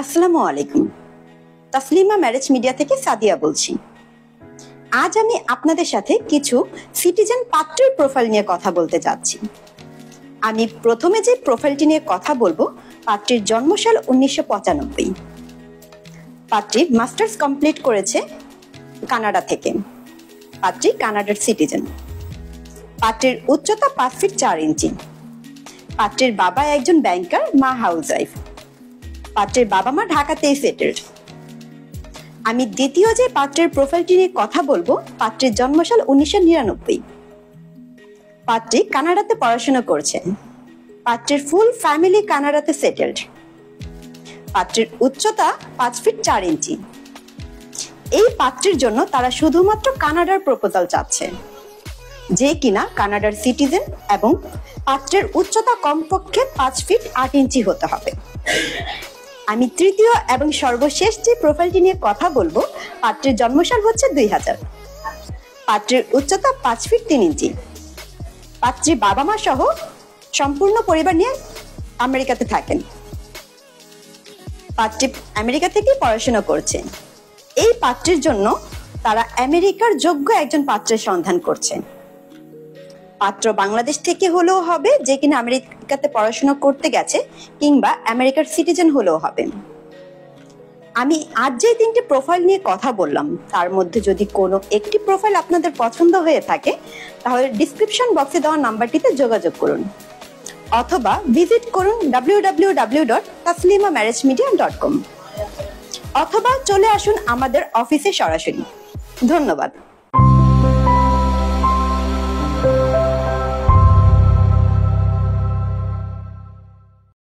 আসসালামু আলাইকুম। Taslima marriage media থেকে সাদিয়া বলছি। আজ আমি আপনাদের সাথে কিছু সিটিজেন পাত্রের প্রোফাইল নিয়ে কথা বলতে যাচ্ছি। আমি প্রথমে যে প্রোফাইলটি নিয়ে কথা বলব, পাত্রীর জন্মসাল উনিশশো পঁচানব্বই। পাত্রী মাস্টার্স কমপ্লিট করেছে কানাডা থেকে। পাত্রী কানাডার সিটিজেন। পাত্রের উচ্চতা পাঁচ ফিট চার ইঞ্চি। পাত্রের বাবা একজন ব্যাংকার, মা হাউস ওয়াইফ পাত্রের বাবা মা ঢাকাতেই সেটেলড আমি দ্বিতীয় যে পাত্রের প্রোফাইলটি নিয়ে কথা বলব, পাত্রের জন্মসাল উনিশশো নিরানব্বই। পাত্রী কানাডাতে পড়াশোনা করছেন পাত্রের ফুল ফ্যামিলি কানাডাতে সেটেলড পাত্রের উচ্চতা পাঁচ ফিট চার ইঞ্চি এই পাত্রের জন্য তারা শুধুমাত্র কানাডার প্রপোজাল চাচ্ছে। যে কিনা কানাডার সিটিজেন এবং পাত্রের উচ্চতা কমপক্ষে পাঁচ ফিট আট ইঞ্চি হতে হবে। আমি তৃতীয় এবং সর্বশেষ যে প্রোফাইলটি নিয়ে কথা বলব, পাত্রের জন্মসাল হচ্ছে দুই হাজার। পাত্রের উচ্চতা পাঁচ ফিট তিন ইঞ্চি পাত্রী বাবা মা সহ সম্পূর্ণ পরিবার নিয়ে আমেরিকাতে থাকেন। পাত্রী আমেরিকা থেকে পড়াশোনা করছেন। এই পাত্রের জন্য তারা আমেরিকার যোগ্য একজন পাত্রের সন্ধান করছে পাত্র বাংলাদেশ থেকে হলেও হবে, যে কিনা আমেরিকাতে পড়াশোনা করতে গেছে, কিংবা আমেরিকার সিটিজেন হলেও হবে। আমি আজ যে তিনটি প্রোফাইল নিয়ে কথা বললাম, তার মধ্যে যদি কোনো একটি প্রোফাইল আপনাদের পছন্দ হয়ে থাকে, তাহলে ডিসক্রিপশন বক্সে দেওয়া নাম্বারটিতে যোগাযোগ করুন, অথবা ভিজিট করুন W dot marriage dot com অথবা চলে আসুন আমাদের অফিসে সরাসরি। ধন্যবাদ।